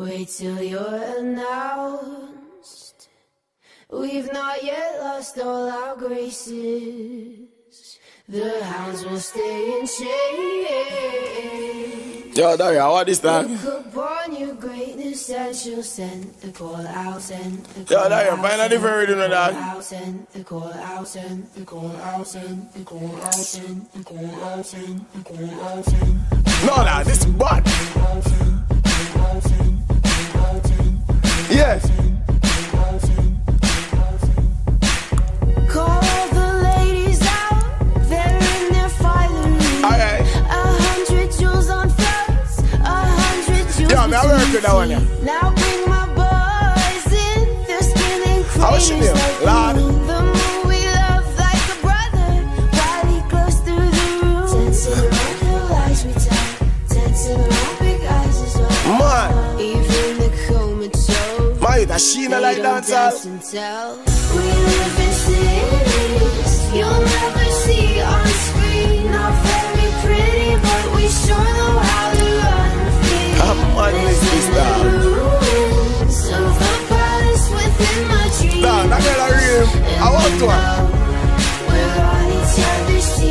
Wait till you're announced. We've not yet lost all our graces. The hounds will stay in chains. Yo, Daria, what is that? Look upon your greatness and she'll send the call out, send the call Yo, Daria, out, find a send different rhythm the than that. call out, Send the call out, send the call out, send the call out, send the call out, send the call out, send No, nah, this is bad. Yeah. With that one, yeah. Now bring my boys in, their skin and How was she there? Lord. the love like a brother, while he glows through the room. Dancing around the we tell, dancing around big eyes as well. Man. Even the comatose. My, that she not like dancehall. We live in cities you'll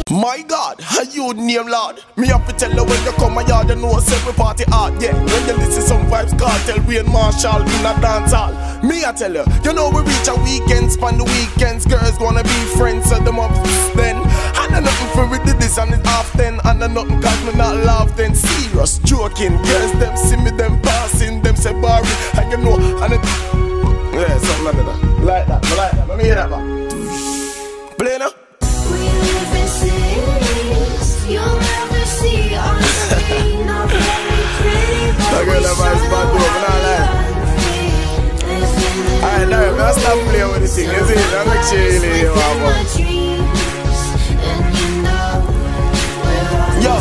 My God, how you name Lord? Me have to tell you when you come my yard, you know we party hard, yeah. When you listen some Vybz Kartel, and Marshall in a dance hall. Me I tell you, you know we reach a weekend, span the weekends, girls gonna be friends, so them up then. And I nothing for it, this and it often, and I nothing cause me not laugh then. Serious, joking, girls them see me them passing, them say Barry, and you know, and it, yeah, something like that, like you know we're on Yo.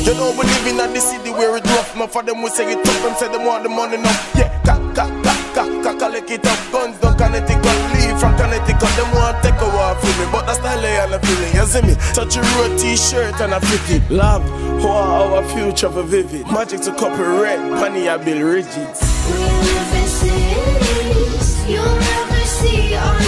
You we live in the city where it rough. Enough for them we say it tough. Them say them want the money now. Yeah, ka ka ka ka ka collect it up. Guns down Connecticut, leave from Connecticut. Them want take a walk with me, but that's the lay and the feeling. You see me? Touch a road T-shirt and a fit it. Love, wow, our future for vivid. Magic to copy red, money I build rigid. We live see